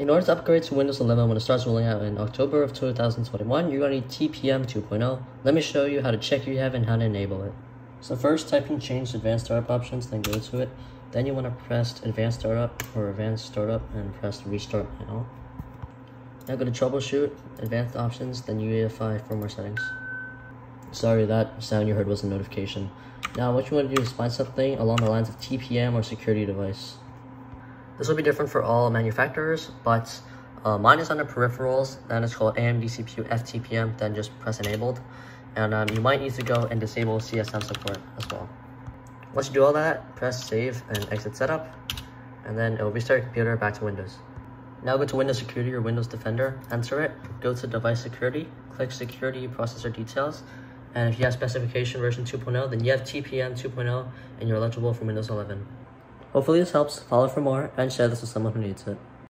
In order to upgrade to Windows 11 when it starts rolling out in October of 2021, you're going to need TPM 2.0. Let me show you how to check you have and how to enable it. So first type in change advanced startup options, then go to it. Then you want to press advanced startup or advanced startup and press restart now. Now go to troubleshoot, advanced options, then UEFI firmware settings. Sorry, that sound you heard was a notification. Now what you want to do is find something along the lines of TPM or security device. This will be different for all manufacturers, but uh, mine is under peripherals, then it's called AMD CPU FTPM, then just press enabled. And um, you might need to go and disable CSM support as well. Once you do all that, press save and exit setup, and then it will restart your computer back to Windows. Now go to Windows Security or Windows Defender, enter it, go to Device Security, click Security Processor Details, and if you have specification version 2.0, then you have TPM 2.0 and you're eligible for Windows 11. Hopefully this helps, follow for more, and share this with someone who needs it.